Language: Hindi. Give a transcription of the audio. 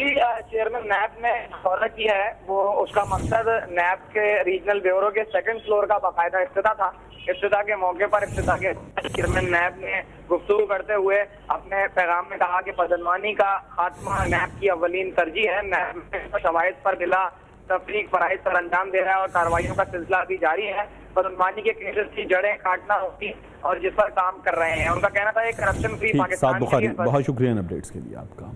जी चेयरमैन नैब ने दौरा किया है वो उसका मकसद नैब के रीजनल ब्यूरो के सेकंड फ्लोर का बाकायदा इफ्तः था। इफ्तः के मौके पर इफ्तः के चेयरमैन नैब ने गुफ्तु करते हुए अपने पैगाम में कहा कि बदनवानी का खात्मा नैब की अवलीन तरजीह है। नैब शवायद पर बिला तफरीक फराइज पर अंजाम दे रहा है और कार्रवाइयों का सिलसिला अभी जारी है। बदनवानी के केसेस की जड़ें काटना होगी और जिस पर काम कर रहे हैं। उनका कहना था एक करप्शन फ्री पाकिस्तान बहुत शुक्रिया अपडेट्स के लिए आपका।